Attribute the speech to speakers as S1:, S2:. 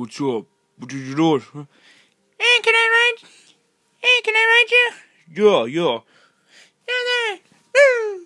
S1: What's up? What did you do?
S2: Hey, can I ride? Hey, can I ride you?
S1: Yeah, yeah.
S2: Yeah, there. Hmm.